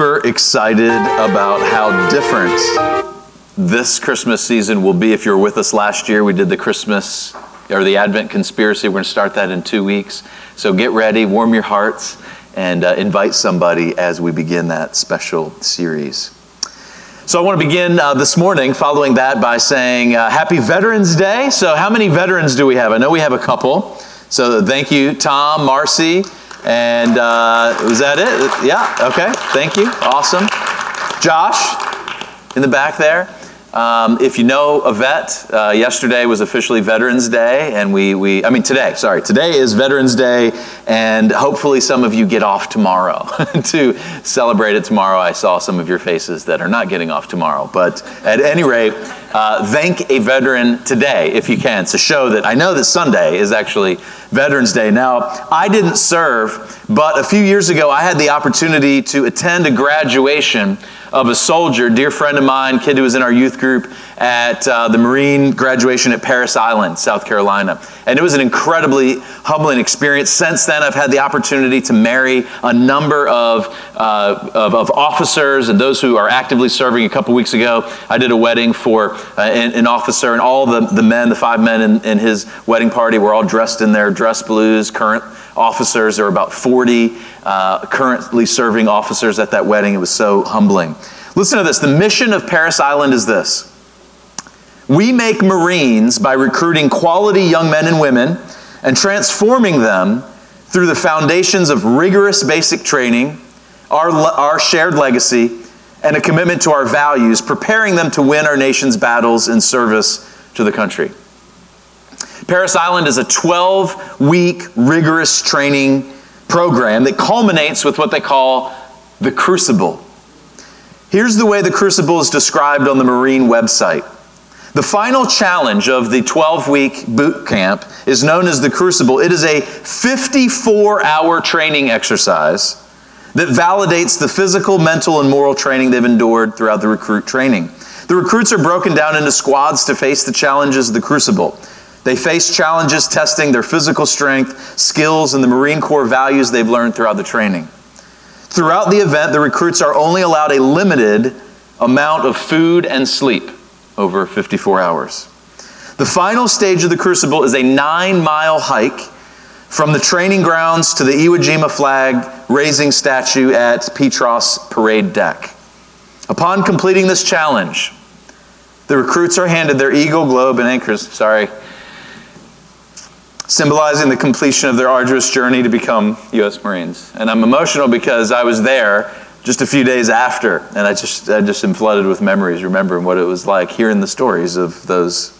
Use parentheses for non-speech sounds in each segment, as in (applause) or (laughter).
super excited about how different this Christmas season will be. If you were with us last year, we did the Christmas or the Advent conspiracy. We're going to start that in two weeks. So get ready, warm your hearts, and uh, invite somebody as we begin that special series. So I want to begin uh, this morning following that by saying uh, Happy Veterans Day. So, how many veterans do we have? I know we have a couple. So, thank you, Tom, Marcy, and uh, was that it? Yeah, okay, thank you. Awesome. Josh in the back there. Um, if you know a vet, uh, yesterday was officially Veterans Day, and we, we, I mean, today, sorry, today is Veterans Day, and hopefully some of you get off tomorrow (laughs) to celebrate it tomorrow. I saw some of your faces that are not getting off tomorrow, but at any rate, uh, thank a veteran today if you can to show that I know that Sunday is actually Veterans Day. Now, I didn't serve, but a few years ago I had the opportunity to attend a graduation of a soldier, dear friend of mine, kid who was in our youth group at uh, the Marine graduation at Parris Island, South Carolina. And it was an incredibly humbling experience. Since then, I've had the opportunity to marry a number of, uh, of, of, officers and those who are actively serving. A couple weeks ago, I did a wedding for uh, an, an, officer, and all the, the men, the five men in, in his wedding party, were all dressed in their dress blues, current officers. There were about 40 uh, currently serving officers at that wedding. It was so humbling. Listen to this the mission of Parris Island is this we make Marines by recruiting quality young men and women and transforming them through the foundations of rigorous basic training, our, our shared legacy, and a commitment to our values, preparing them to win our nation's battles in service to the country. Parris Island is a 12 week rigorous training program that culminates with what they call the Crucible. Here's the way the Crucible is described on the Marine website. The final challenge of the 12 week boot camp is known as the Crucible. It is a 54 hour training exercise that validates the physical, mental, and moral training they've endured throughout the recruit training. The recruits are broken down into squads to face the challenges of the Crucible. They face challenges testing their physical strength, skills, and the Marine Corps values they've learned throughout the training. Throughout the event, the recruits are only allowed a limited amount of food and sleep over 54 hours. The final stage of the crucible is a nine mile hike from the training grounds to the Iwo Jima flag raising statue at Peatross Parade Deck. Upon completing this challenge, the recruits are handed their Eagle Globe and Anchors, sorry, symbolizing the completion of their arduous journey to become U.S. Marines. And I'm emotional because I was there just a few days after, and I just, I just am flooded with memories, remembering what it was like, hearing the stories of those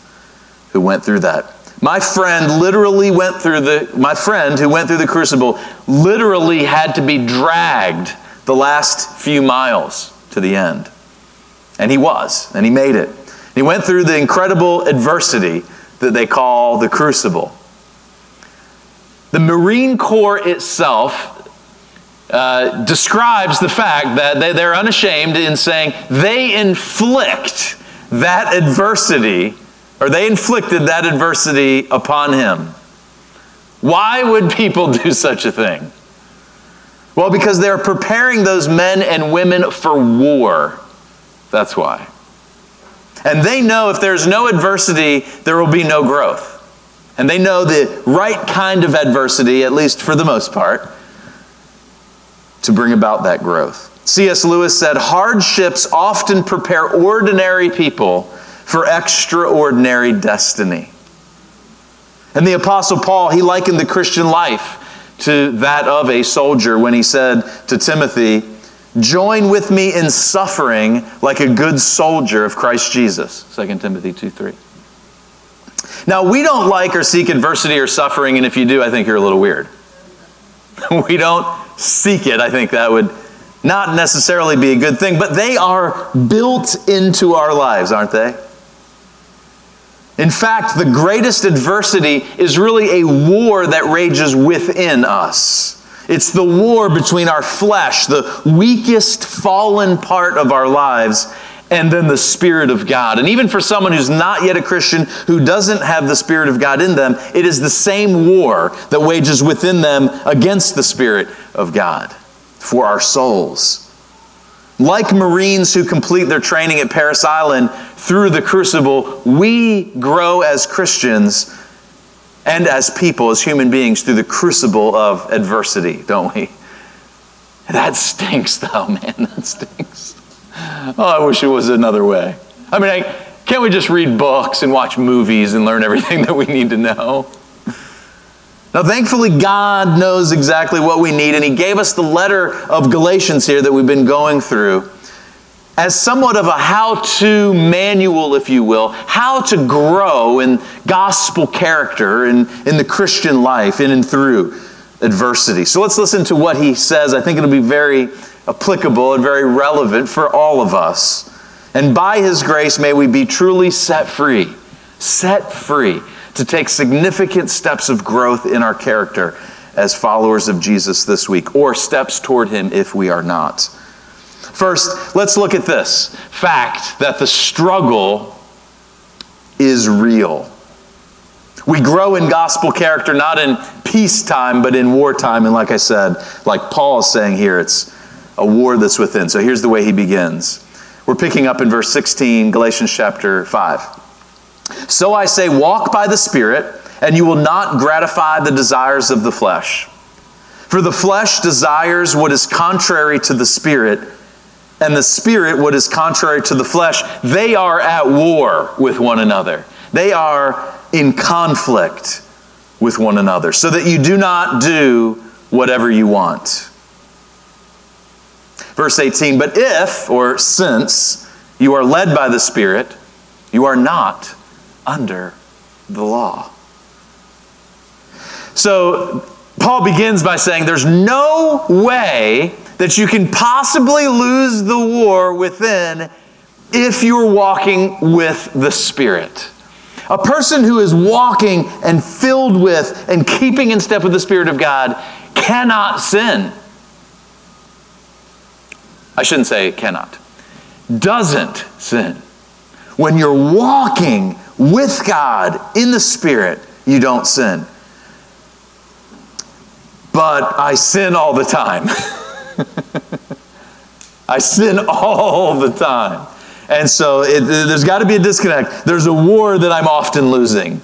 who went through that. My friend literally went through the, my friend who went through the crucible literally had to be dragged the last few miles to the end. And he was, and he made it. He went through the incredible adversity that they call the crucible. The Marine Corps itself uh, describes the fact that they, they're unashamed in saying they inflict that adversity, or they inflicted that adversity upon him. Why would people (laughs) do such a thing? Well, because they're preparing those men and women for war. That's why. And they know if there's no adversity, there will be no growth. And they know the right kind of adversity, at least for the most part, to bring about that growth. C.S. Lewis said hardships often prepare ordinary people for extraordinary destiny. And the Apostle Paul, he likened the Christian life to that of a soldier when he said to Timothy, Join with me in suffering like a good soldier of Christ Jesus. 2 Timothy 2 3. Now, we don't like or seek adversity or suffering, and if you do, I think you're a little weird. (laughs) we don't seek it, I think that would not necessarily be a good thing, but they are built into our lives, aren't they? In fact, the greatest adversity is really a war that rages within us. It's the war between our flesh, the weakest fallen part of our lives, and then the Spirit of God. And even for someone who's not yet a Christian, who doesn't have the Spirit of God in them, it is the same war that wages within them against the Spirit of God for our souls. Like Marines who complete their training at Parris Island through the crucible, we grow as Christians and as people, as human beings, through the crucible of adversity, don't we? That stinks, though, man. (laughs) That stinks. Oh, I wish it was another way. I mean, I, can't we just read books and watch movies and learn (laughs) everything that we need to know? Now, thankfully, God knows exactly what we need, and He gave us the letter of Galatians here that we've been going through as somewhat of a how to manual, if you will, how to grow in gospel character in, in the Christian life in and through adversity. So let's listen to what He says. I think it'll be very applicable and very relevant for all of us. And by His grace, may we be truly set free, set free to take significant steps of growth in our character as followers of Jesus this week, or steps toward Him if we are not. First, let's look at this fact that the struggle is real. We grow in gospel character not in peacetime, but in wartime. And like I said, like Paul is saying here, it's a war that's within. So here's the way he begins. We're picking up in verse 16, Galatians chapter 5. So I say, walk by the Spirit, and you will not gratify the desires of the flesh. For the flesh desires what is contrary to the Spirit, and the Spirit what is contrary to the flesh. They are at war with one another, they are in conflict with one another, so that you do not do whatever you want. Verse 18, but if, or since, you are led by the Spirit, you are not under the law. So, Paul begins by saying there's no way that you can possibly lose the war within if you're walking with the Spirit. A person who is walking and filled with and keeping in step with the Spirit of God cannot sin. I shouldn't say cannot, doesn't sin. When you're walking with God in the Spirit, you don't sin. But I sin all the time. (laughs) I sin all the time. And so it, there's got to be a disconnect. There's a war that I'm often losing.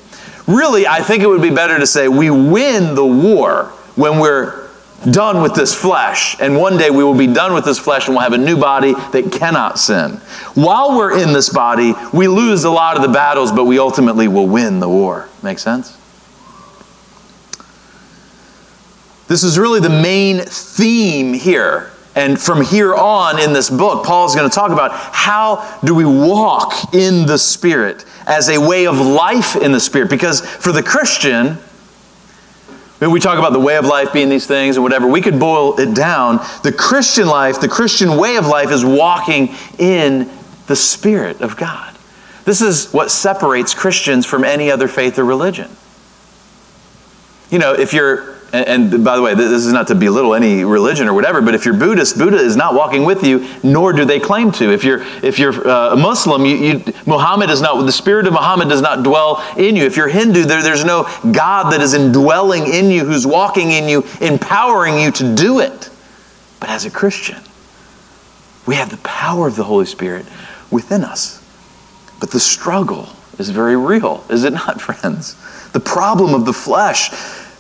Really, I think it would be better to say we win the war when we're done with this flesh. And one day we will be done with this flesh and we'll have a new body that cannot sin. While we're in this body, we lose a lot of the battles, but we ultimately will win the war. Make sense? This is really the main theme here. And from here on in this book, Paul is going to talk about how do we walk in the Spirit as a way of life in the Spirit. Because for the Christian, we talk about the way of life being these things or whatever, we could boil it down. The Christian life, the Christian way of life is walking in the Spirit of God. This is what separates Christians from any other faith or religion. You know, if you're and, and, by the way, this is not to belittle any religion or whatever, but if you're Buddhist, Buddha is not walking with you, nor do they claim to. If you're if you're uh, a Muslim, you, you, Muhammad is not the spirit of Muhammad does not dwell in you. If you're Hindu, there, there's no God that is indwelling in you, who's walking in you, empowering you to do it. But as a Christian, we have the power of the Holy Spirit within us. But the struggle is very real, is it not, (laughs) friends? The problem of the flesh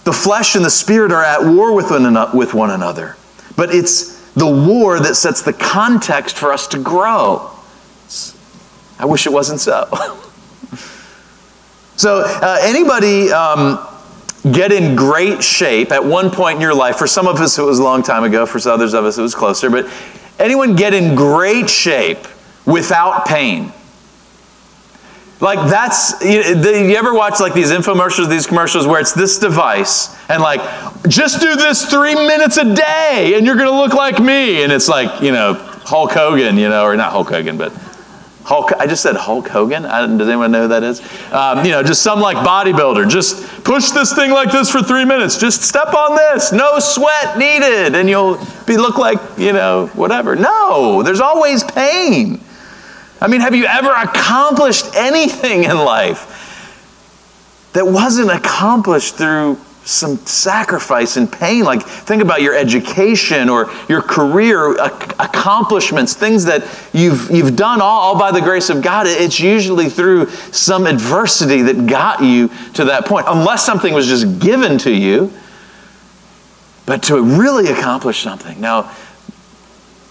the flesh and the spirit are at war with one another. But it's the war that sets the context for us to grow. I wish it wasn't so. (laughs) so, uh, anybody um, get in great shape at one point in your life? For some of us, it was a long time ago. For others of us, it was closer. But anyone get in great shape without pain? Like that's you, you, ever watch like these infomercials, these commercials where it's this device and like just do this three minutes a day and you're gonna look like me and it's like you know Hulk Hogan, you know, or not Hulk Hogan, but Hulk. I just said Hulk Hogan. does anyone know who that is? Um, you know, just some like bodybuilder. Just push this thing like this for three minutes. Just step on this. No sweat needed, and you'll be look like you know whatever. No, there's always pain. I mean, have you ever accomplished anything in life that wasn't accomplished through some sacrifice and pain. Like, think about your education or your career accomplishments, things that you've, you've done all, all by the grace of God. It's usually through some adversity that got you to that point, unless something was just given to you. But to really accomplish something. Now,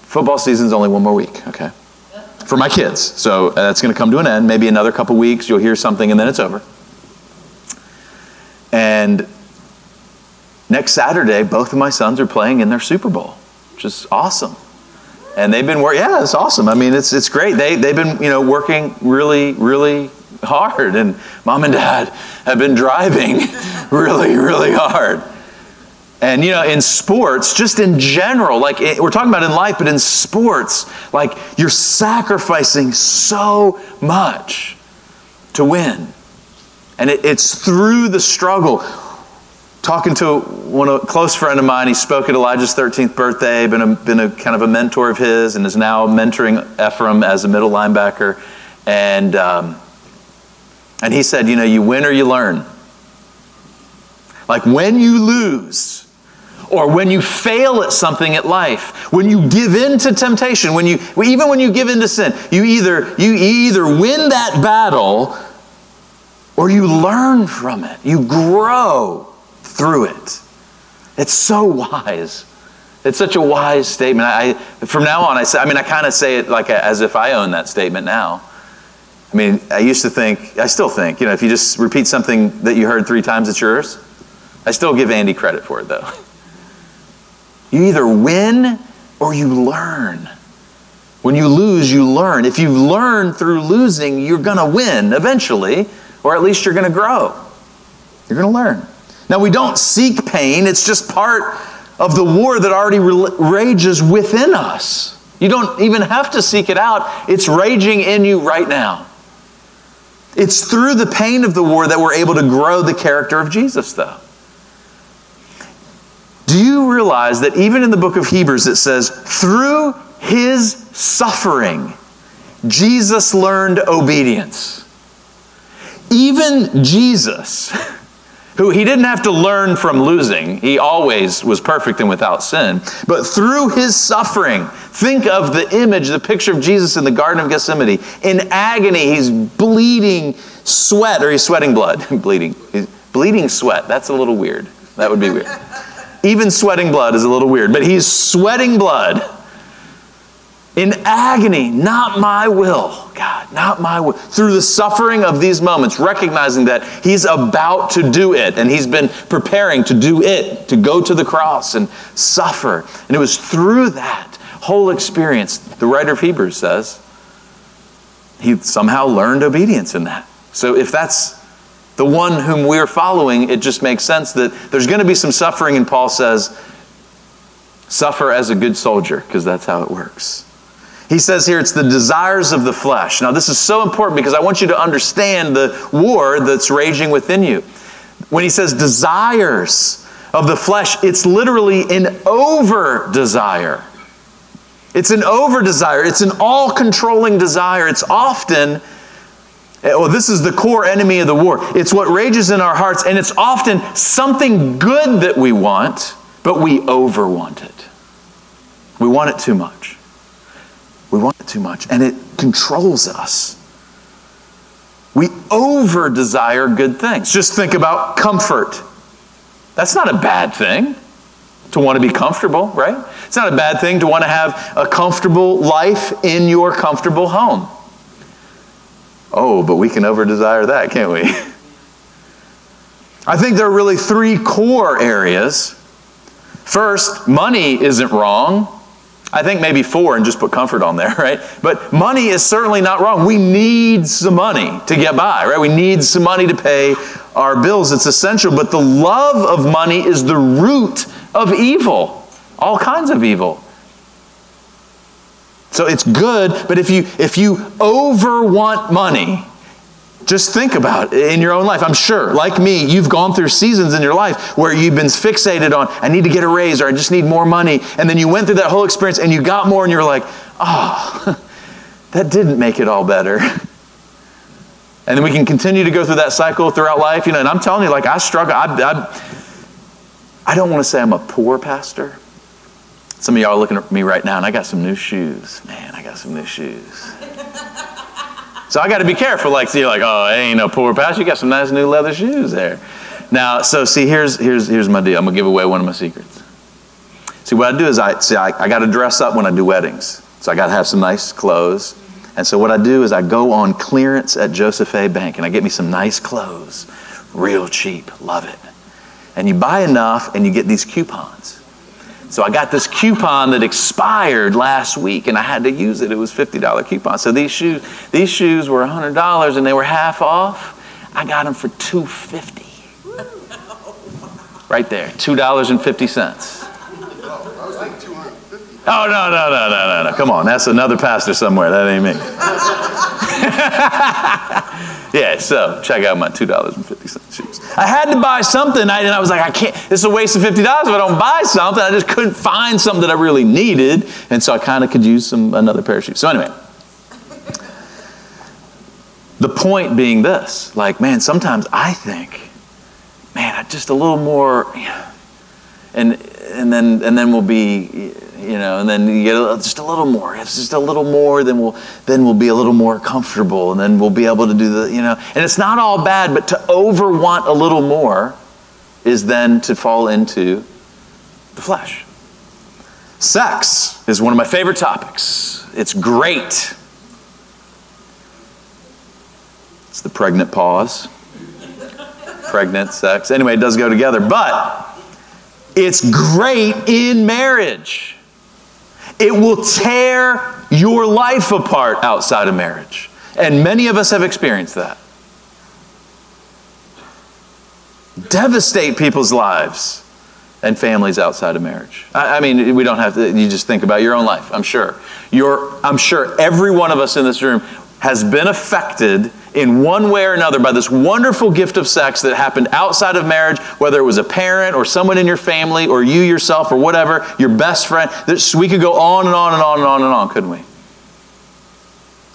football season's only one more week, okay? For my kids. So uh, that's going to come to an end. Maybe another couple weeks, you'll hear something, and then it's over. And next Saturday, both of my sons are playing in their Super Bowl, which is awesome. And they've been working, yeah, it's awesome. I mean, it's, it's great. They, they've been, you know, working really, really hard. And mom and dad have been driving (laughs) really, really hard. And, you know, in sports, just in general, like it, we're talking about in life, but in sports, like you're sacrificing so much to win. And it, it's through the struggle. Talking to one a close friend of mine, he spoke at Elijah's 13th birthday, been a, been a kind of a mentor of his, and is now mentoring Ephraim as a middle linebacker. And, um, and he said, You know, you win or you learn. Like when you lose, or when you fail at something at life, when you give in to temptation, when you even when you give in to sin, you either you either win that battle or you learn from it. You grow through it. It's so wise. It's such a wise statement. I, from now on, I say, I mean, I kind of say it like a, as if I own that statement now. I mean, I used to think, I still think, you know, if you just repeat something that you heard three times, it's yours. I still give Andy credit for it, though. (laughs) You either win or you learn. When you lose, you learn. If you learn through losing, you're going to win eventually or at least you're going to grow. You're going to learn. Now, we don't seek pain, it's just part of the war that already rages within us. You don't even have to seek it out, it's raging in you right now. It's through the pain of the war that we're able to grow the character of Jesus, though. Do you realize that even in the book of Hebrews it says, through his suffering, Jesus learned obedience? Even Jesus, (laughs) who he didn't have to learn from losing, he always was perfect and without sin, but through his suffering, think of the image, the picture of Jesus in the Garden of Gethsemane. In agony, he's bleeding sweat, or he's sweating blood. (laughs) bleeding. Bleeding sweat. That's a little weird. That would be weird. Even sweating blood is a little weird, but he's sweating blood in agony, not my will, God, not my will. Through the suffering of these moments, recognizing that He's about to do it and He's been preparing to do it, to go to the cross and suffer. And it was through that whole experience, the writer of Hebrews says, He somehow learned obedience in that. So if that's the one whom we're following, it just makes sense that there's going to be some suffering, and Paul says, suffer as a good soldier, because that's how it works. He says here it's the desires of the flesh. Now, this is so important because I want you to understand the war that's raging within you. When he says desires of the flesh, it's literally an over desire. It's an over desire, it's an all controlling desire. It's often, oh, this is the core enemy of the war. It's what rages in our hearts, and it's often something good that we want, but we over want it. We want it too much. We want it too much, and it controls us. We over desire good things. Just think about comfort. That's not a bad thing to want to be comfortable, right? It's not a bad thing to want to have a comfortable life in your comfortable home. Oh, but we can over desire that, can't we? (laughs) I think there are really three core areas. First, money isn't wrong. I think maybe four and just put comfort on there, (laughs) right? But money is certainly not wrong. We need some money to get by, right? We need some money to pay our bills. It's essential. But the love of money is the root of evil, all kinds of evil. So it's good, but if you if you over want money, just think about it in your own life. I'm sure, like me, you've gone through seasons in your life where you've been fixated on, I need to get a raise or I just need more money. And then you went through that whole experience and you got more and you're like, oh, (laughs) that didn't make it all better. (laughs) And then we can continue to go through that cycle throughout life. You know, and I'm telling you, like, I struggle. I, I, I don't want to say I'm a poor pastor. Some of y'all are looking at me right now, and I got some new shoes. Man, I got some new shoes. so I got to be careful. Like, see you're like, oh, ain't no poor pastor. You got some nice new leather shoes there. Now, so see, here's here's here's my deal. I'm gonna give away one of my secrets. See, what I do is I see I, I got to dress up when I do weddings, so I got to have some nice clothes. And so what I do is I go on clearance at Joseph A. Bank and I get me some nice clothes, real cheap, love it. And you buy enough and you get these coupons. So I got this coupon that expired last week and I had to use it. It was $50 coupon. So these shoes, these shoes were $100 and they were half off. I got them for $250. Right there, $2.50. Oh, no, no, no, no, no, no. Come on. That's another pastor somewhere. That ain't me. (laughs) yeah, so check out my $2.50 shoes. I had to buy something, and I was like, I can't, this is a waste of $50 if I don't buy something. I just couldn't find something that I really needed, and so I kind of could use some another pair of shoes. So, anyway. The point being this like, man, sometimes I think, man, just a little more, and, and, then, and then we'll be you know, and then you get just a little more. It's just a little more, then we'll then we'll be a little more comfortable, and then we'll be able to do the, you know. And it's not all bad, but to over want a little more is then to fall into the flesh. Sex is one of my favorite topics. It's great. It's the pregnant pause. pregnant sex. Anyway, it does go together, but it's great in marriage. It will tear your life apart outside of marriage. And many of us have experienced that. Devastate people's lives and families outside of marriage. I, I, mean, we don't have to, you just think about your own life, I'm sure. You're, I'm sure every one of us in this room has been affected in one way or another by this wonderful gift of sex that happened outside of marriage, whether it was a parent or someone in your family or you yourself or whatever, your best friend. This, we could go on and on and on and on and on, couldn't we?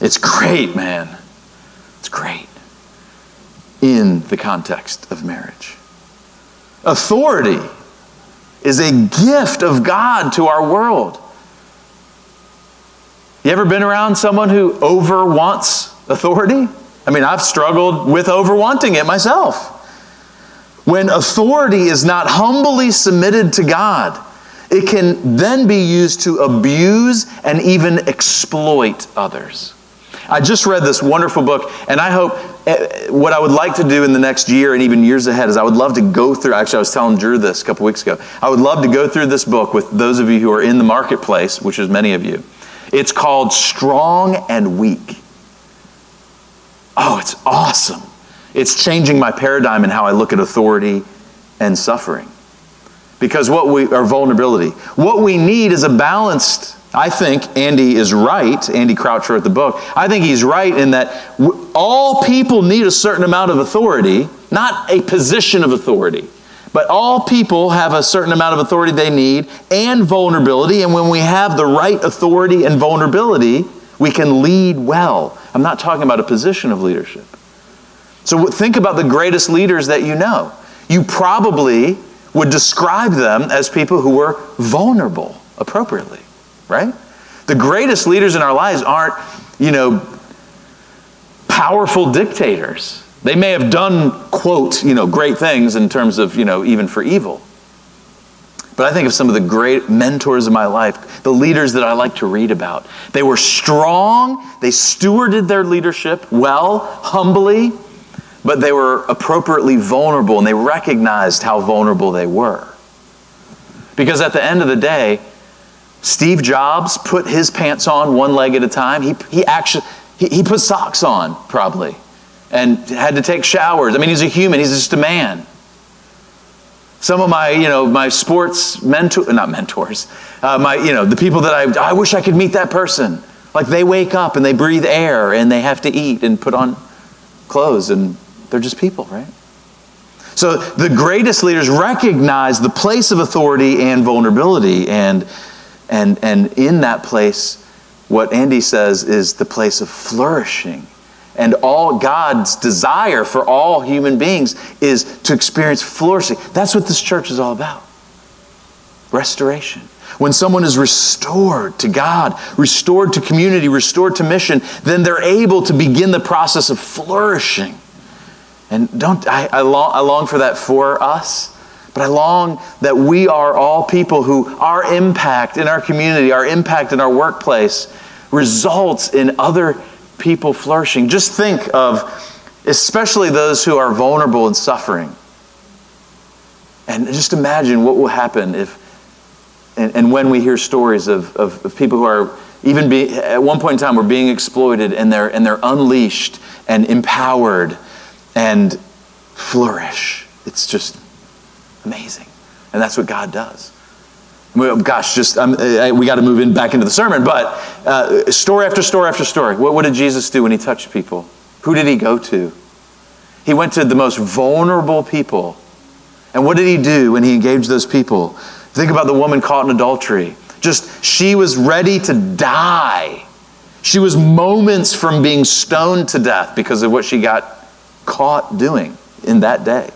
It's great, man. It's great in the context of marriage. Authority is a gift of God to our world. You ever been around someone who over wants authority? I mean, I've struggled with over wanting it myself. When authority is not humbly submitted to God, it can then be used to abuse and even exploit others. I just read this wonderful book, and I hope eh, what I would like to do in the next year and even years ahead is I would love to go through. Actually, I was telling Drew this a couple weeks ago. I would love to go through this book with those of you who are in the marketplace, which is many of you. It's called Strong and Weak. Oh, it's awesome. It's changing my paradigm in how I look at authority and suffering. Because what we are vulnerability. What we need is a balanced. I think Andy is right. Andy Crouch wrote the book. I think he's right in that all people need a certain amount of authority, not a position of authority. But all people have a certain amount of authority they need and vulnerability. And when we have the right authority and vulnerability, we can lead well. I'm not talking about a position of leadership. So think about the greatest leaders that you know. You probably would describe them as people who were vulnerable appropriately, right? The greatest leaders in our lives aren't, you know, powerful dictators. They may have done, quote, you know, great things in terms of, you know, even for evil. But I think of some of the great mentors of my life, the leaders that I like to read about. They were strong, they stewarded their leadership well, humbly, but they were appropriately vulnerable and they recognized how vulnerable they were. Because at the end of the day, Steve Jobs put his pants on one leg at a time. He, he actually he, he put socks on, probably, and had to take showers. I mean, he's a human, he's just a man. Some of my, you know, my sports mentor, not mentors, uh, my, you know, the people that I, I wish I could meet that person. Like they wake up and they breathe air and they have to eat and put on clothes and they're just people, right? So the greatest leaders recognize the place of authority and vulnerability and, and, and in that place, what Andy says is the place of flourishing and all God's desire for all human beings is to experience flourishing. That's what this church is all about. restoration. When someone is restored to God, restored to community, restored to mission, then they're able to begin the process of flourishing. And don't I, I, long, I long for that for us, but I long that we are all people who our impact in our community, our impact in our workplace results in other people flourishing. Just think of especially those who are vulnerable and suffering. And just imagine what will happen if and, and when we hear stories of, of, of people who are even be, at one point in time were being exploited and they're, and they're unleashed and empowered and flourish. It's just amazing. And that's what God does. Gosh, just um, we got to move in back into the sermon, but uh, story after story after story. What, what did Jesus do when he touched people? Who did he go to? He went to the most vulnerable people. And what did he do when he engaged those people? Think about the woman caught in adultery. Just, she was ready to die. She was moments from being stoned to death because of what she got caught doing in that day.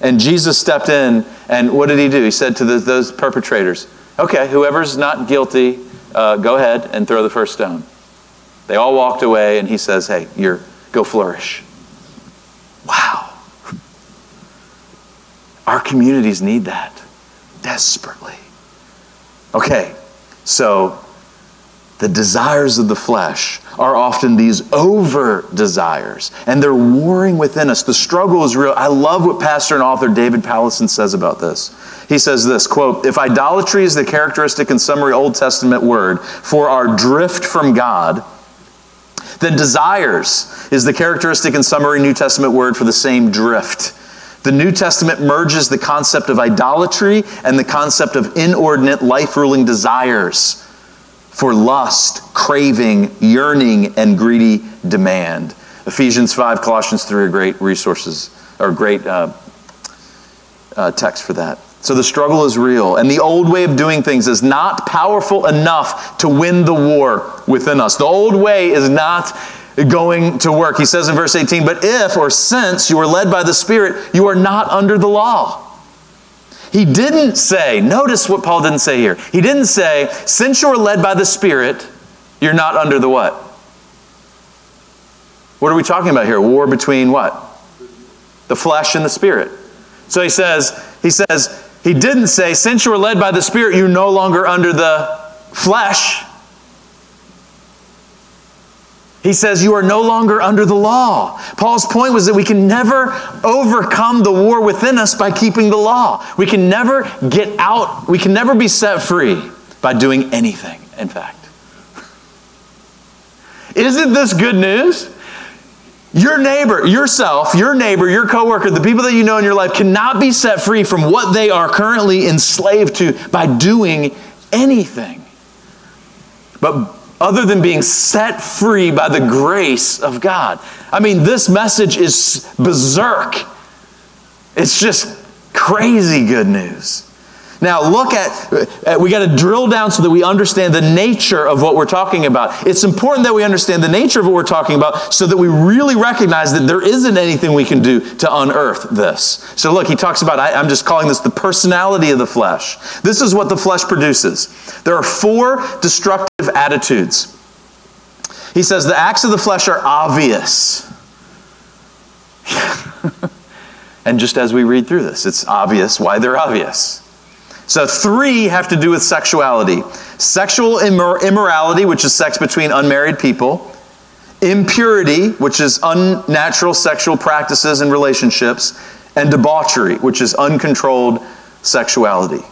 And Jesus stepped in, and what did he do? He said to the, those perpetrators, Okay, whoever's not guilty, uh, go ahead and throw the first stone. They all walked away, and he says, Hey, you're, go flourish. Wow. Our communities need that desperately. Okay, so the desires of the flesh are often these over desires, and they're warring within us. The struggle is real. I love what pastor and author David Powlison says about this. He says this quote, If idolatry is the characteristic and summary Old Testament word for our drift from God, then desires is the characteristic and summary New Testament word for the same drift. The New Testament merges the concept of idolatry and the concept of inordinate life ruling desires for lust, craving, yearning, and greedy demand. Ephesians 5, Colossians 3 are great resources, or great uh, uh, text for that. So the struggle is real, and the old way of doing things is not powerful enough to win the war within us. The old way is not going to work. He says in verse 18, But if or since you are led by the Spirit, you are not under the law. He didn't say, notice what Paul didn't say here. He didn't say, since you are led by the Spirit, you're not under the what? What are we talking about here? War between what? The flesh and the spirit. So he says, he says, he didn't say, since you are led by the Spirit, you're no longer under the flesh. He says, You are no longer under the law. Paul's point was that we can never overcome the war within us by keeping the law. We can never get out, we can never be set free by doing anything, in fact. Isn't this good news? Your neighbor, yourself, your neighbor, your coworker, the people that you know in your life cannot be set free from what they are currently enslaved to by doing anything. But other than being set free by the grace of God. I mean, this message is berserk. It's just crazy good news. Now, look at, uh, we got to drill down so that we understand the nature of what we're talking about. It's important that we understand the nature of what we're talking about so that we really recognize that there isn't anything we can do to unearth this. So, look, he talks about, I, I'm just calling this the personality of the flesh. This is what the flesh produces. There are four destructive attitudes. He says the acts of the flesh are obvious. (laughs) and just as we read through this, it's obvious why they're obvious. So, three have to do with sexuality sexual immor- immorality, which is sex between unmarried people, impurity, which is unnatural sexual practices and relationships, and debauchery, which is uncontrolled sexuality.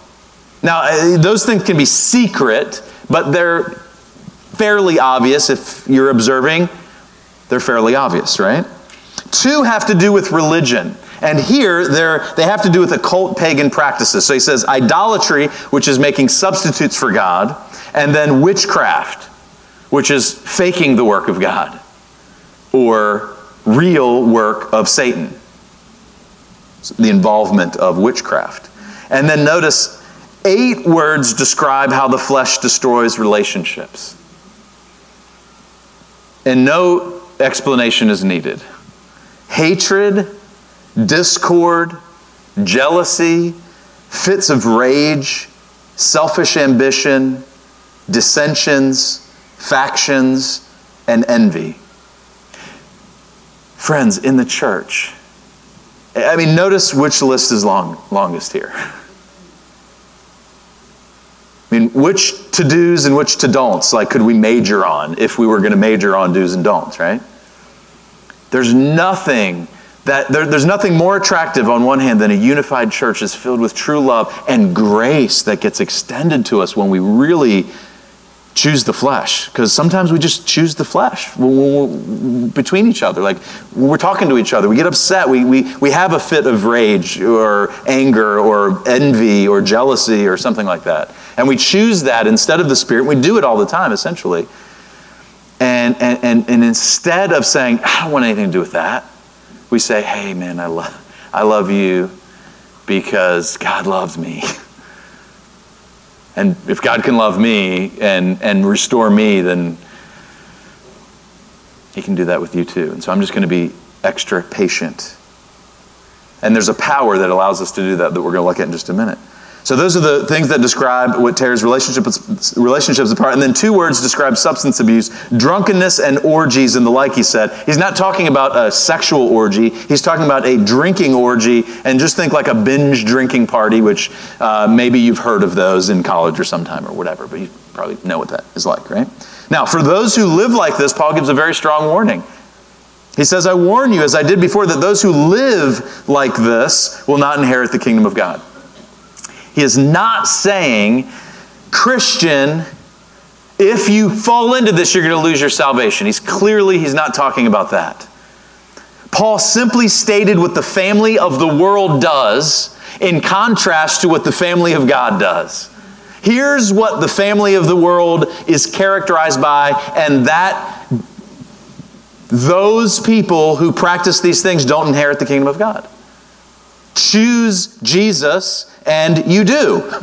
Now, uh, those things can be secret, but they're fairly obvious if you're observing. They're fairly obvious, right? Two have to do with religion. And here, they have to do with occult pagan practices. So he says idolatry, which is making substitutes for God, and then witchcraft, which is faking the work of God, or real work of Satan, the involvement of witchcraft. And then notice eight words describe how the flesh destroys relationships. And no explanation is needed. Hatred, discord, jealousy, fits of rage, selfish ambition, dissensions, factions, and envy. Friends, in the church, I mean, notice which list is long, longest here. I mean, which to dos and which to don'ts, like, could we major on if we were going to major on do's and don'ts, right? There's nothing that there, there's nothing more attractive on one hand than a unified church is filled with true love and grace that gets extended to us when we really choose the flesh. Because sometimes we just choose the flesh. Between each other. Like we're talking to each other. We get upset. We, we, we have a fit of rage or anger or envy or jealousy or something like that. And we choose that instead of the spirit. We do it all the time essentially. And, and, and, and instead of saying ah, i don't want anything to do with that we say hey man i love, I love you because god loves me And if God can love me and, and restore me, then He can do that with you too. And so I'm just going to be extra patient. And there's a power that allows us to do that that we're going to look at in just a minute. So those are the things that describe what tears relationships, relationships apart. And then two words describe substance abuse, drunkenness and orgies and the like, he said. He's not talking about a sexual orgy. He's talking about a drinking orgy. And just think like a binge drinking party, which uh, maybe you've heard of those in college or sometime or whatever, but you probably know what that is like, right? Now, for those who live like this, Paul gives a very strong warning. He says, I warn you, as I did before, that those who live like this will not inherit the kingdom of God. He is not saying, Christian, if you fall into this, you're going to lose your salvation. He's clearly, he's not talking about that. Paul simply stated what the family of the world does in contrast to what the family of God does. Here's what the family of the world is characterized by, and that those people who practice these things don't inherit the kingdom of God. Choose Jesus and you do. (laughs)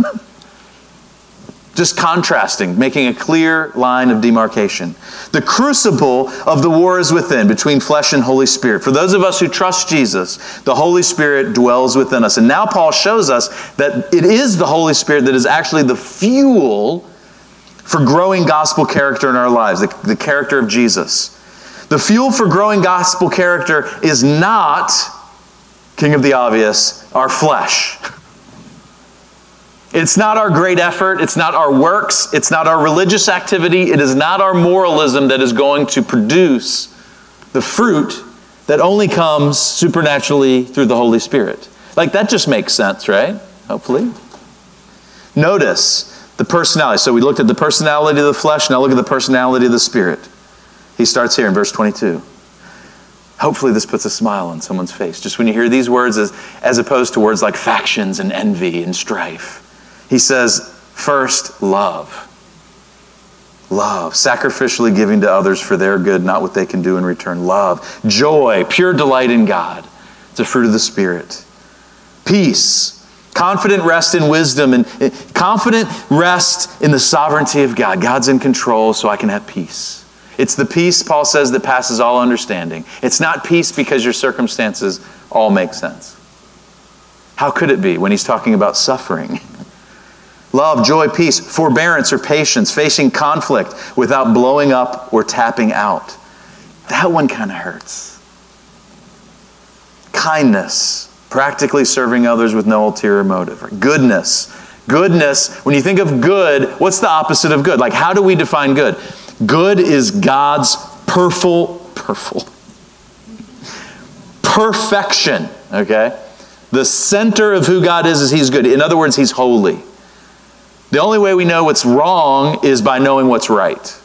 Just contrasting, making a clear line of demarcation. The crucible of the war is within, between flesh and Holy Spirit. For those of us who trust Jesus, the Holy Spirit dwells within us. And now Paul shows us that it is the Holy Spirit that is actually the fuel for growing gospel character in our lives, the, the character of Jesus. The fuel for growing gospel character is not, king of the obvious, our flesh. (laughs) It's not our great effort. It's not our works. It's not our religious activity. It is not our moralism that is going to produce the fruit that only comes supernaturally through the Holy Spirit. Like that just makes sense, right? Hopefully. Notice the personality. So we looked at the personality of the flesh. Now look at the personality of the Spirit. He starts here in verse 22. Hopefully, this puts a smile on someone's face. Just when you hear these words, as, as opposed to words like factions and envy and strife. He says, first, love. Love, sacrificially giving to others for their good, not what they can do in return. Love, joy, pure delight in God. It's a fruit of the Spirit. Peace, confident rest in wisdom, and eh, confident rest in the sovereignty of God. God's in control, so I can have peace. It's the peace, Paul says, that passes all understanding. It's not peace because your circumstances all make sense. How could it be when he's talking about suffering? (laughs) Love, joy, peace, forbearance or patience, facing conflict without blowing up or tapping out. That one kind of hurts. Kindness, practically serving others with no ulterior motive. Goodness. Goodness, when you think of good, what's the opposite of good? Like, how do we define good? Good is God's perful, perful, perfection, okay? The center of who God is is He's good. In other words, He's holy. The only way we know what's wrong is by knowing what's right,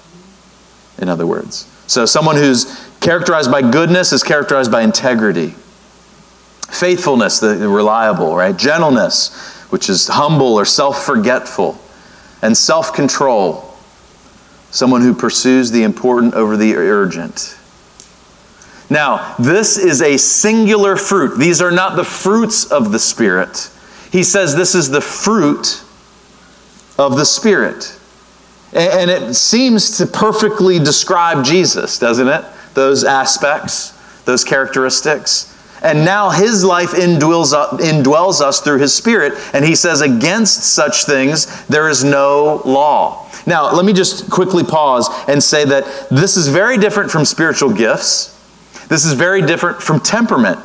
in other words. So, someone who's characterized by goodness is characterized by integrity. Faithfulness, the, reliable, right? Gentleness, which is humble or self forgetful. And self control, someone who pursues the important over the urgent. Now, this is a singular fruit. These are not the fruits of the Spirit. He says this is the fruit of the Spirit. And it seems to perfectly describe Jesus, doesn't it? Those aspects, those characteristics. and now his life indwells, uh, indwells us through his spirit. And he says, against such things there is no law. Now, let me just quickly pause and say that this is very different from spiritual gifts. This is very different from temperament.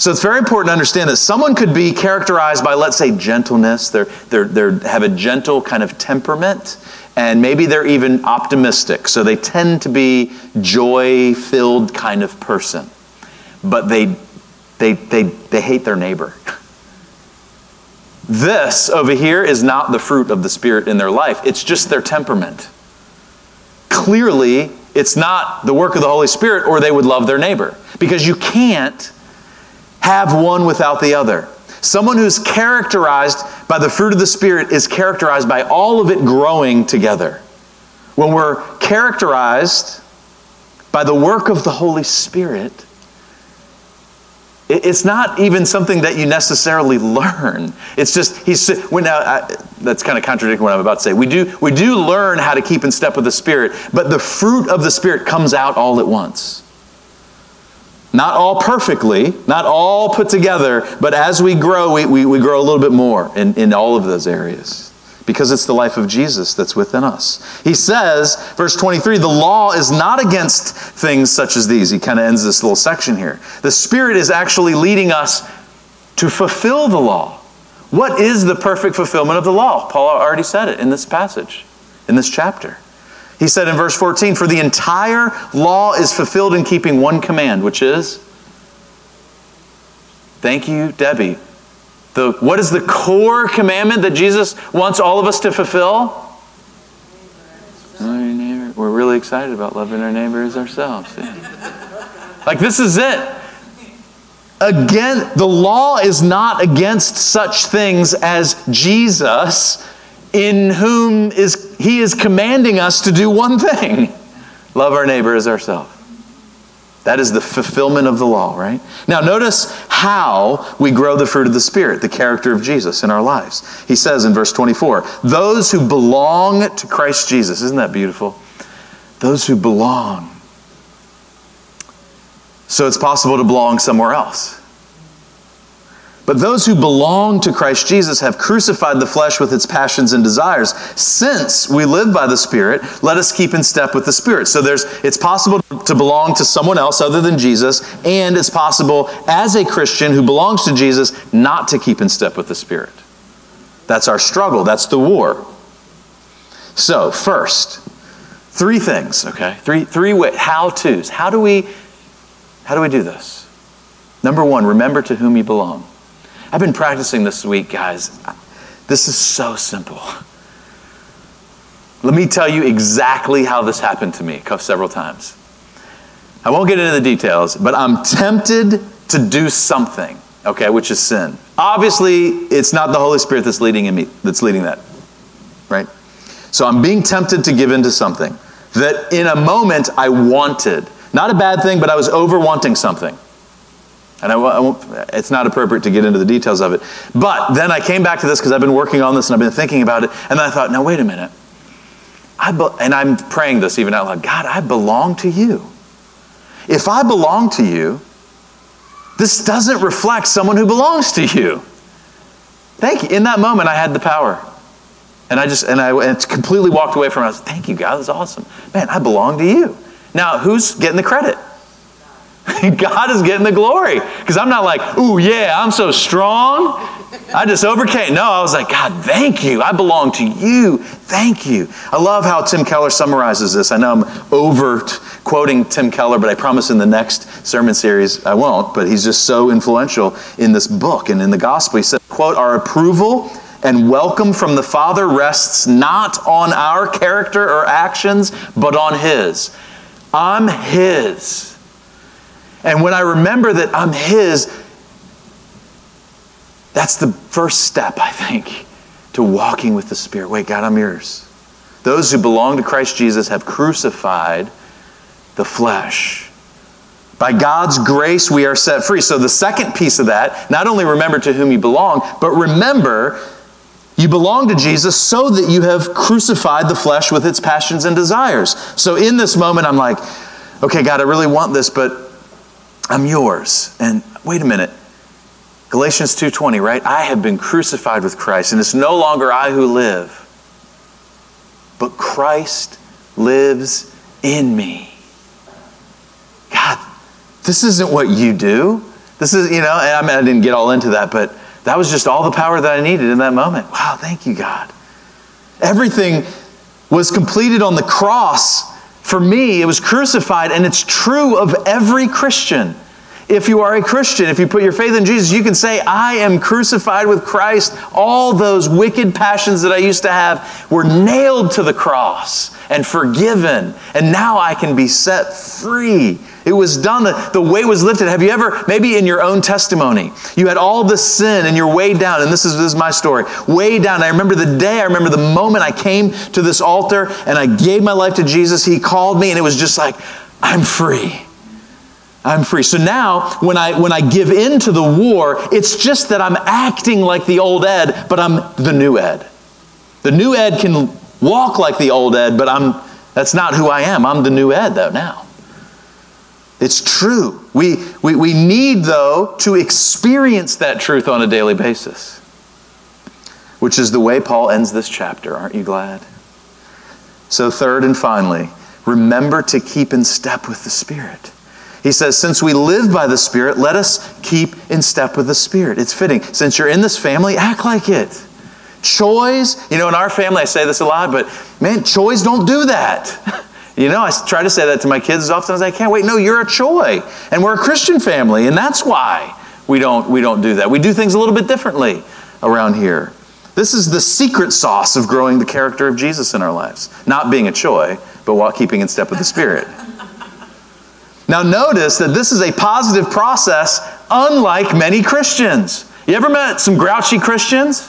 So it's very important to understand that someone could be characterized by, let's say, gentleness. They're, they're, they have a gentle kind of temperament, and maybe they're even optimistic. So they tend to be joy filled kind of person. But they, they, they, they hate their neighbor. (laughs) This over here is not the fruit of the Spirit in their life, it's just their temperament. Clearly, it's not the work of the Holy Spirit, or they would love their neighbor. Because you can't have one without the other. Someone who's characterized by the fruit of the Spirit is characterized by all of it growing together. When we're characterized by the work of the Holy Spirit, it's not even something that you necessarily learn. It's just he's when now I, that's kind of contradicting what I'm about to say. We do we do learn how to keep in step with the Spirit, but the fruit of the Spirit comes out all at once. Not all perfectly, not all put together, but as we grow, we, we, we grow a little bit more in, in all of those areas because it's the life of Jesus that's within us. He says, verse 23, the law is not against things such as these. He kind of ends this little section here. The Spirit is actually leading us to fulfill the law. What is the perfect fulfillment of the law? Paul already said it in this passage, in this chapter. He said in verse 14, For the entire law is fulfilled in keeping one command, which is, Thank you, Debbie, the, what is the core commandment that Jesus wants all of us to fulfill? We're really excited about loving our neighbor as ourselves. (laughs) like, this is it. Again, the law is not against such things as Jesus, in whom is, he is commanding us to do one thing love our neighbor as ourselves. That is the fulfillment of the law, right? Now, notice how we grow the fruit of the Spirit, the character of Jesus in our lives. He says in verse 24, those who belong to Christ Jesus. Isn't that beautiful? Those who belong. So it's possible to belong somewhere else. But those who belong to Christ Jesus have crucified the flesh with its passions and desires. Since we live by the Spirit, let us keep in step with the Spirit. So there's it's possible to belong to someone else other than Jesus, and it's possible as a Christian who belongs to Jesus not to keep in step with the Spirit. That's our struggle. That's the war. So, first, three things, okay? Three three how-tos. How do we how do we do this? Number 1, remember to whom you belong. I've been practicing this week, guys. This is so simple. Let me tell you exactly how this happened to me several times. I won't get into the details, but I'm tempted to do something, okay, which is sin. Obviously, it's not the Holy Spirit that's leading in me, that's leading that, right? So I'm being tempted to give in to something that in a moment I wanted. Not a bad thing, but I was over wanting something. And I, I it's not appropriate to get into the details of it. But then I came back to this because I've been working on this and I've been thinking about it. And then I thought, now, wait a minute. I and I'm praying this even out loud God, I belong to you. If I belong to you, this doesn't reflect someone who belongs to you. Thank you. In that moment, I had the power. And I just, and I and completely walked away from it. I was, thank you, God, that's awesome. Man, I belong to you. Now, who's getting the credit? (laughs) God is getting the glory. Because I'm not like, ooh, yeah, I'm so strong. I just overcame. No, I was like, God, thank you. I belong to you. Thank you. I love how Tim Keller summarizes this. I know I'm over quoting Tim Keller, but I promise in the next sermon series I won't. But he's just so influential in this book and in the gospel. He said, quote, our approval and welcome from the Father rests not on our character or actions, but on His. I'm His. And when I remember that I'm His, that's the first step, I think, to walking with the Spirit. Wait, God, I'm yours. Those who belong to Christ Jesus have crucified the flesh. By God's grace, we are set free. So, the second piece of that, not only remember to whom you belong, but remember you belong to Jesus so that you have crucified the flesh with its passions and desires. So, in this moment, I'm like, okay, God, I really want this, but I'm yours. And wait a minute. Galatians 2:20, right? I have been crucified with Christ, and it's no longer I who live, but Christ lives in me. God, this isn't what you do. This is, you know, I mean, I didn't get all into that, but that was just all the power that I needed in that moment. Wow, thank you, God. Everything was completed on the cross. For me, it was crucified, and it's true of every Christian. If you are a Christian, if you put your faith in Jesus, you can say, I am crucified with Christ. All those wicked passions that I used to have were nailed to the cross and forgiven. And now I can be set free. It was done, the weight was lifted. Have you ever, maybe in your own testimony, you had all the sin and you're way down, and this is, this is my story, way down. I remember the day, I remember the moment I came to this altar and I gave my life to Jesus. He called me, and it was just like, I'm free. I'm free. So now, when I, when I give in to the war, it's just that I'm acting like the old Ed, but I'm the new Ed. The new Ed can walk like the old Ed, but I'm, that's not who I am. I'm the new Ed, though, now. It's true. We, we, we need, though, to experience that truth on a daily basis, which is the way Paul ends this chapter. Aren't you glad? So, third and finally, remember to keep in step with the Spirit. He says, Since we live by the Spirit, let us keep in step with the Spirit. It's fitting. Since you're in this family, act like it. Choys, you know, in our family, I say this a lot, but man, Choys don't do that. (laughs) You know, I try to say that to my kids as often as I can. Wait, no, you're a Choy, and we're a Christian family, and that's why we don't, we don't do that. We do things a little bit differently around here. This is the secret sauce of growing the character of Jesus in our lives. Not being a Choy, but while keeping in step with the Spirit. (laughs) Now, notice that this is a positive process, unlike many Christians. You ever met some grouchy Christians?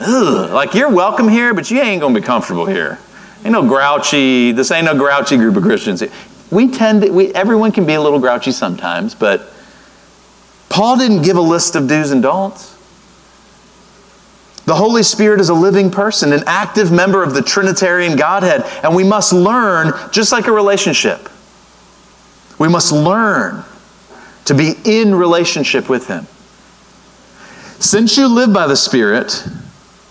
Ugh, like, you're welcome here, but you ain't going to be comfortable here. Ain't no grouchy, this ain't no grouchy group of Christians. We tend to, we, everyone can be a little grouchy sometimes, but Paul didn't give a list of do's and don'ts. The Holy Spirit is a living person, an active member of the Trinitarian Godhead, and we must learn, just like a relationship, we must learn to be in relationship with Him. Since you live by the Spirit,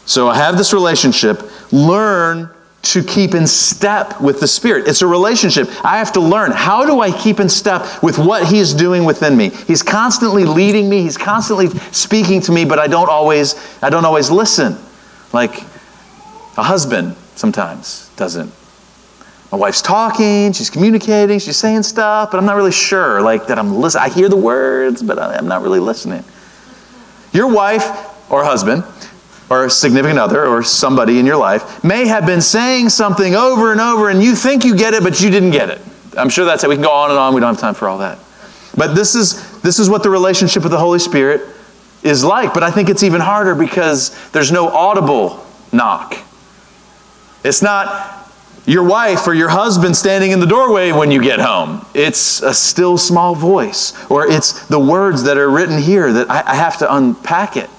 so I have this relationship, learn to keep in step with the Spirit. It's a relationship. I have to learn how do I keep in step with what He is doing within me. He's constantly leading me. He's constantly speaking to me, but I don't always I don't always listen. Like a husband sometimes doesn't my wife's talking, she's communicating, she's saying stuff, but I'm not really sure, like that I'm listening. I hear the words, but I'm not really listening. Your wife or husband or a significant other or somebody in your life may have been saying something over and over and you think you get it, but you didn't get it. I'm sure that's it. We can go on and on. We don't have time for all that. But this is, this is what the relationship with the Holy Spirit is like. But I think it's even harder because there's no audible knock. It's not your wife or your husband standing in the doorway when you get home. It's a still small voice, or it's the words that are written here that I, I have to unpack it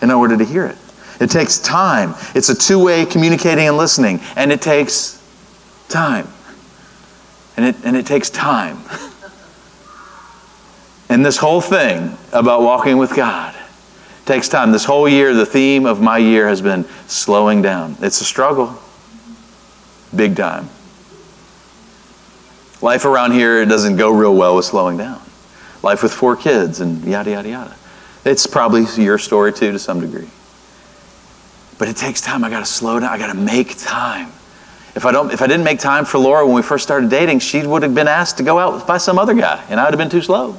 in order to hear it. It takes time. It's a two way communicating and listening, and it takes time. And it, and it takes time. (laughs) and this whole thing about walking with God takes time. This whole year, the theme of my year has been slowing down. It's a struggle. Big time. Life around here doesn't go real well with slowing down. Life with four kids and yada, yada, yada. It's probably your story too to some degree. But it takes time. I got to slow down. I got to make time. If I, don't, if I didn't make time for Laura when we first started dating, she would have been asked to go out by some other guy, and I would have been too slow.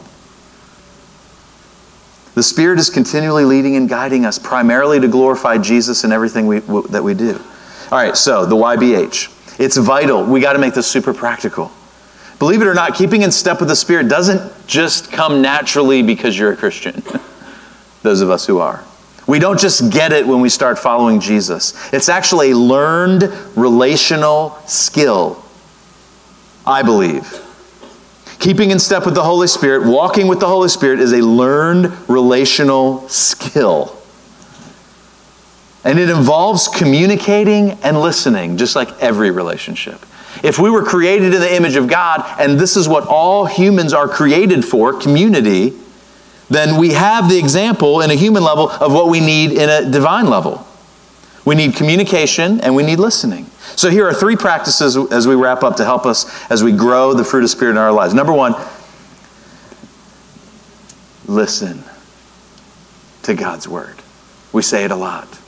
The Spirit is continually leading and guiding us, primarily to glorify Jesus in everything we, that we do. All right, so the YBH. It's vital. We got to make this super practical. Believe it or not, keeping in step with the Spirit doesn't just come naturally because you're a Christian. (laughs) Those of us who are. We don't just get it when we start following Jesus. It's actually a learned relational skill, I believe. Keeping in step with the Holy Spirit, walking with the Holy Spirit is a learned relational skill. And it involves communicating and listening, just like every relationship. If we were created in the image of God, and this is what all humans are created for community, then we have the example in a human level of what we need in a divine level. We need communication and we need listening. So here are three practices as we wrap up to help us as we grow the fruit of Spirit in our lives. Number one, listen to God's Word. We say it a lot.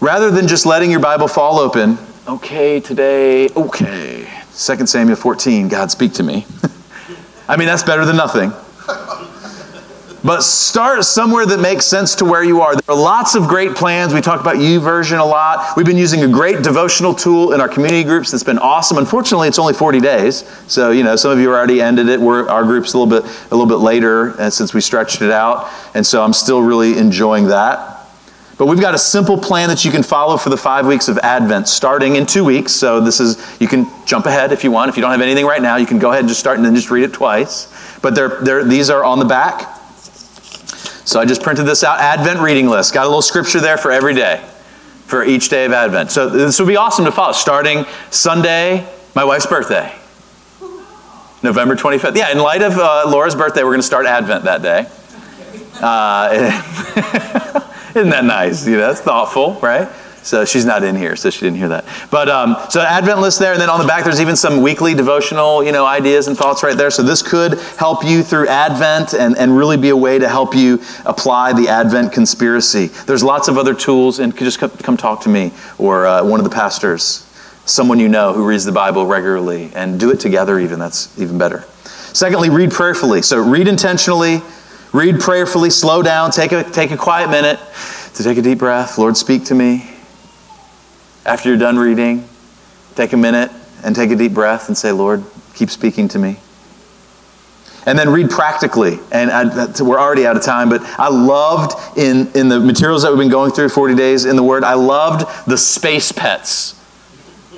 Rather than just letting your Bible fall open, okay, today, okay. 2 Samuel 14, God speak to me. (laughs) I mean, that's better than nothing. But start somewhere that makes sense to where you are. There are lots of great plans. We talk about U YouVersion a lot. We've been using a great devotional tool in our community groups that's been awesome. Unfortunately, it's only 40 days. So, you know, some of you already ended it. We're, our group's a little bit a little bit later uh, since we stretched it out. And so I'm still really enjoying that. But we've got a simple plan that you can follow for the five weeks of Advent, starting in two weeks. So this is, you can jump ahead if you want. If you don't have anything right now, you can go ahead and just start and then just read it twice. But they're, they're, these are on the back. So I just printed this out. Advent reading list. Got a little scripture there for every day, for each day of Advent. So this would be awesome to follow. Starting Sunday, my wife's birthday, November 25th. Yeah, in light of uh, Laura's birthday, we're going to start Advent that day. Uh, (laughs) isn't that nice? You know, that's thoughtful, right? So she's not in here, so she didn't hear that. But um, so Advent list there, and then on the back there's even some weekly devotional, you know, ideas and thoughts right there. So this could help you through Advent and, and really be a way to help you apply the Advent conspiracy. There's lots of other tools, and just come, come talk to me or uh, one of the pastors, someone you know who reads the Bible regularly, and do it together. Even that's even better. Secondly, read prayerfully. So read intentionally, read prayerfully. Slow down. Take a take a quiet minute to take a deep breath. Lord, speak to me after you're done reading, take a minute and take a deep breath and say, Lord, keep speaking to me. And then read practically. And I, we're already out of time, but I loved in, in the materials that we've been going through 40 days in the Word, I loved the Space Pets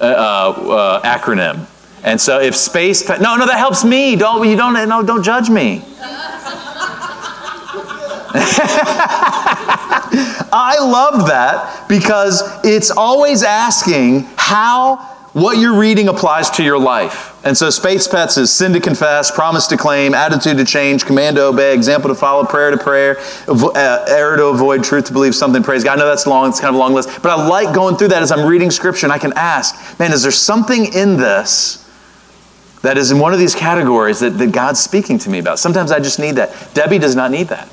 uh, uh, acronym. And so if space pet, no, no, that helps me. Don't you don't no, don't judge me. (laughs) I love that because it's always asking how what you're reading applies to your life. And so Space Pets is sin to confess, promise to claim, attitude to change, command to obey, example to follow, prayer to prayer, uh, error to avoid, truth to believe, something praise God. I know that's long, it's kind of a long list, but I like going through that as I'm reading scripture and I can ask, man, is there something in this that is in one of these categories that, that God's speaking to me about? Sometimes I just need that. Debbie does not need that.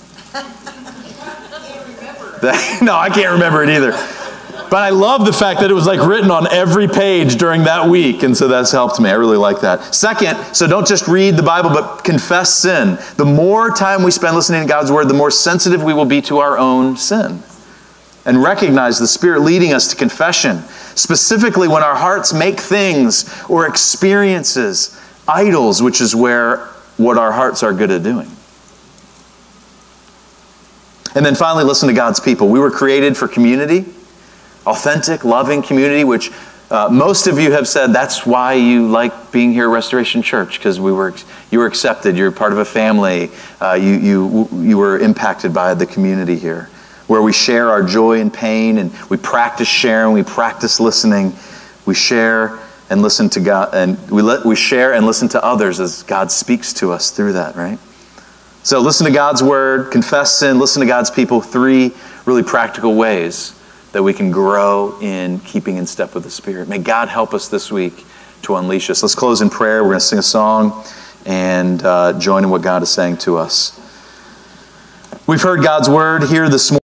(laughs) no, I can't remember it either. But I love the fact that it was like written on every page during that week. And so that's helped me. I really like that. Second, so don't just read the Bible, but confess sin. The more time we spend listening to God's word, the more sensitive we will be to our own sin. And recognize the Spirit leading us to confession, specifically when our hearts make things or experiences idols, which is where what our hearts are good at doing. And then finally, listen to God's people. We were created for community, authentic, loving community, which uh, most of you have said that's why you like being here at Restoration Church because we were you were accepted. You're part of a family. Uh, you you you were impacted by the community here, where we share our joy and pain, and we practice sharing. We practice listening. We share and listen to God, and we let we share and listen to others as God speaks to us through that. Right. So listen to God's word, confess sin, listen to God's people. Three really practical ways that we can grow in keeping in step with the Spirit. May God help us this week to unleash us. Let's close in prayer. We're going to sing a song and uh, join in what God is saying to us. We've heard God's word here this morning.